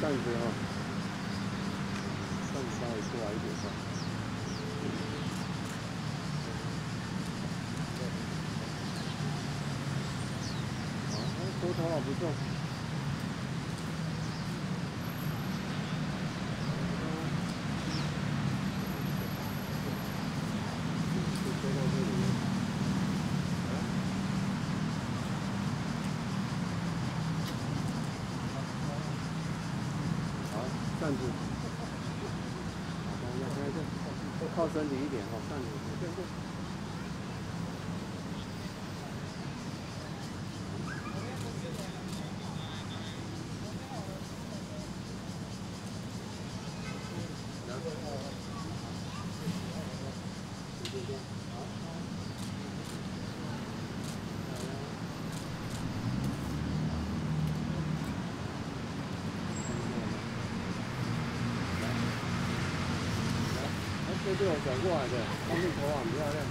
站着哈，站稍微过来一点啊。好，头头啊不错。站住。好，等一下，等一下，靠身体一点哈，站住，这样对，转过来的，但是头啊不要这样。